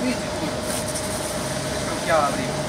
Luigi qui. Questo è un chiave